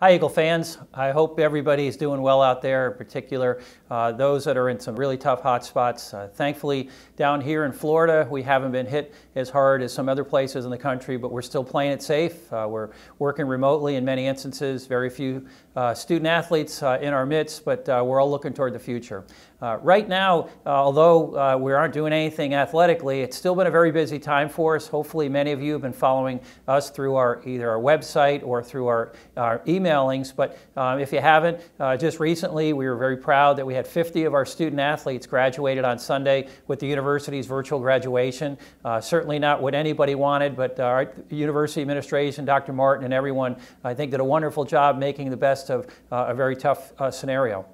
Hi, Eagle fans. I hope everybody is doing well out there, in particular uh, those that are in some really tough hot spots. Uh, thankfully, down here in Florida, we haven't been hit as hard as some other places in the country, but we're still playing it safe. Uh, we're working remotely in many instances, very few uh, student athletes uh, in our midst, but uh, we're all looking toward the future. Right now, although we aren't doing anything athletically, it's still been a very busy time for us. Hopefully, many of you have been following us through our either our website or through our, our emailings, but um, if you haven't, uh, just recently we were very proud that we had 50 of our student athletes graduated on Sunday with the university's virtual graduation. Uh, certainly not what anybody wanted, but our university administration, Dr. Martin, and everyone, I think, did a wonderful job making the best of uh, a very tough uh, scenario.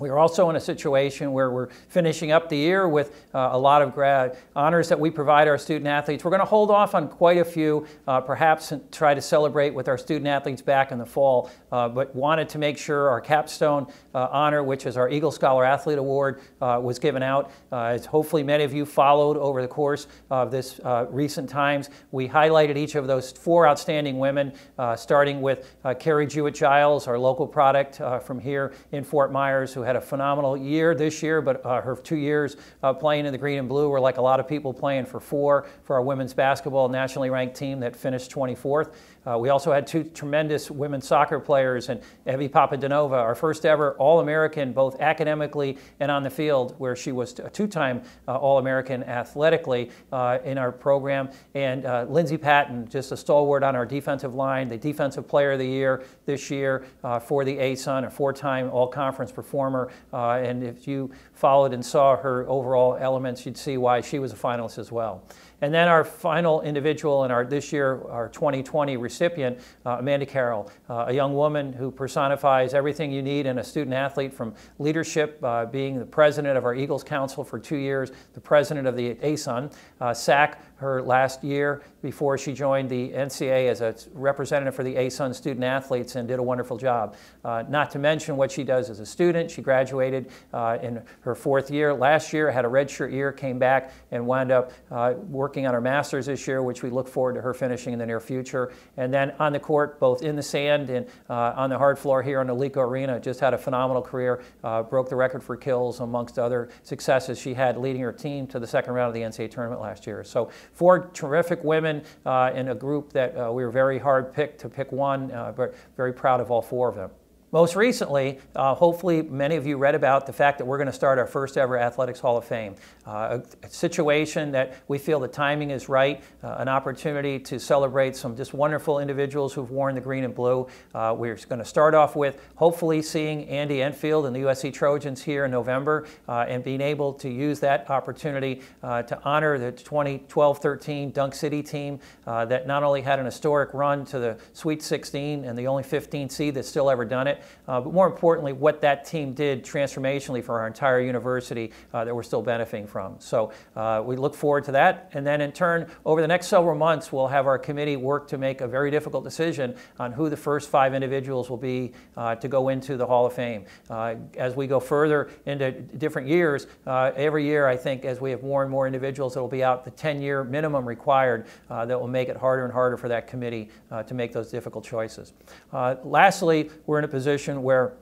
We are also in a situation where we're finishing up the year with uh, a lot of grad honors that we provide our student athletes. We're going to hold off on quite a few, uh, perhaps try to celebrate with our student athletes back in the fall, uh, but wanted to make sure our capstone uh, honor, which is our Eagle Scholar Athlete Award, uh, was given out. Uh, as hopefully many of you followed over the course of this recent times, we highlighted each of those four outstanding women, starting with Keri Jewett Giles, our local product from here in Fort Myers, who had a phenomenal year this year, but uh, her two years uh, playing in the green and blue were like a lot of people playing for four for our women's basketball nationally ranked team that finished 24th. Uh, we also had two tremendous women's soccer players and Evie Popadinova, our first ever All-American, both academically and on the field, where she was a two-time uh, All-American athletically uh, in our program. And uh, Lindsey Patton, just a stalwart on our defensive line, the Defensive Player of the Year this year uh, for the ASUN, a four-time All-Conference performer. Uh, and if you followed and saw her overall elements, you'd see why she was a finalist as well. And then our final individual in our this year, our 2020 recipient, uh, Amanda Carroll, uh, a young woman who personifies everything you need in a student athlete from leadership, uh, being the president of our Eagles Council for two years, the president of the ASUN, uh, SAC her last year before she joined the NCAA as a representative for the ASUN student athletes and did a wonderful job. Uh, not to mention what she does as a student. She graduated uh, in her fourth year. Last year, had a redshirt year, came back and wound up uh, working on her master's this year, which we look forward to her finishing in the near future. And then on the court, both in the sand and uh, on the hard floor here in the Alico Arena, just had a phenomenal career, broke the record for kills amongst other successes she had leading her team to the second round of the NCAA tournament last year. So four terrific women uh, in a group that uh, we were very hard picked to pick one, uh, but very proud of all four of them. Most recently, uh, hopefully many of you read about the fact that we're going to start our first ever Athletics Hall of Fame. Uh, a, a, situation that we feel the timing is right, uh, an opportunity to celebrate some just wonderful individuals who've worn the green and blue. Uh, we're going to start off with hopefully seeing Andy Enfield and the USC Trojans here in November uh, and being able to use that opportunity uh, to honor the 2012-13 Dunk City team that not only had an historic run to the Sweet 16 and the only 15 seed that's still ever done it, uh, but more importantly, what that team did transformationally for our entire university uh, that we're still benefiting from. So uh, we look forward to that. And then in turn, over the next several months, we'll have our committee work to make a very difficult decision on who the first five individuals will be uh, to go into the Hall of Fame. Uh, as we go further into different years, every year I think as we have more and more individuals that will be out the 10-year minimum required, that will make it harder and harder for that committee to make those difficult choices. lastly, we're in a position position where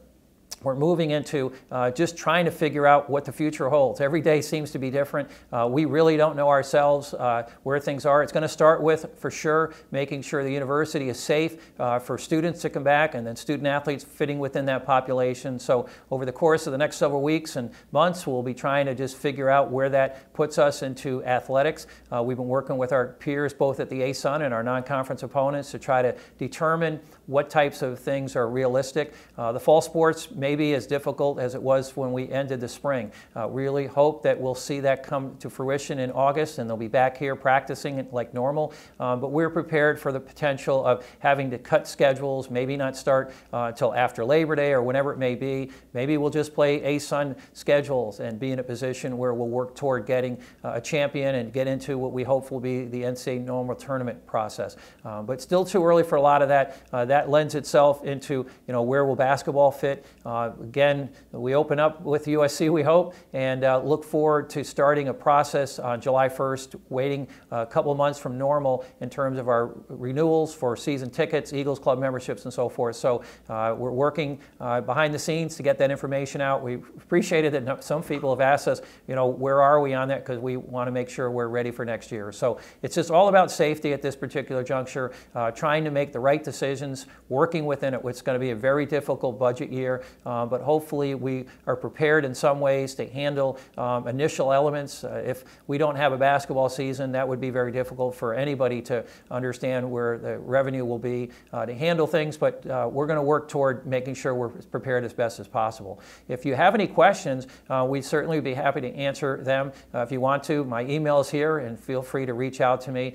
we're moving into uh, just trying to figure out what the future holds. Every day seems to be different. Uh, we really don't know ourselves uh, where things are. It's going to start with, for sure, making sure the university is safe uh, for students to come back and then student athletes fitting within that population. So over the course of the next several weeks and months, we'll be trying to just figure out where that puts us into athletics. Uh, we've been working with our peers both at the ASUN and our non-conference opponents to try to determine what types of things are realistic. Uh, the fall sports may be as difficult as it was when we ended the spring. Uh, really hope that we'll see that come to fruition in August and they'll be back here practicing like normal. Um, but we're prepared for the potential of having to cut schedules, maybe not start uh, until after Labor Day or whenever it may be. Maybe we'll just play ASUN schedules and be in a position where we'll work toward getting uh, a champion and get into what we hope will be the NCAA normal tournament process. Um, but still too early for a lot of that. Uh, that that lends itself into you know where will basketball fit. Uh, again, we open up with USC, we hope, and uh, look forward to starting a process on July 1st, waiting a couple of months from normal in terms of our renewals for season tickets, Eagles Club memberships, and so forth. So uh, we're working uh, behind the scenes to get that information out. We appreciated that some people have asked us, you know, where are we on that because we want to make sure we're ready for next year. So it's just all about safety at this particular juncture, uh, trying to make the right decisions, working within it. It's going to be a very difficult budget year, uh, but hopefully we are prepared in some ways to handle um, initial elements. Uh, if we don't have a basketball season, that would be very difficult for anybody to understand where the revenue will be uh, to handle things, but uh, we're going to work toward making sure we're prepared as best as possible. If you have any questions, uh, we'd certainly be happy to answer them. if you want to, my email is here, and feel free to reach out to me.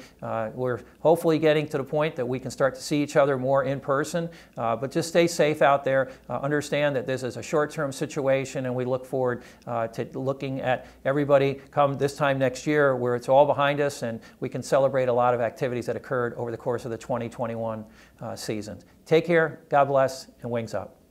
we're hopefully getting to the point that we can start to see each other more in person, but just stay safe out there. understand that this is a short-term situation, and we look forward to looking at everybody come this time next year where it's all behind us and we can celebrate a lot of activities that occurred over the course of the 2021 uh, season. Take care, God bless, and wings up.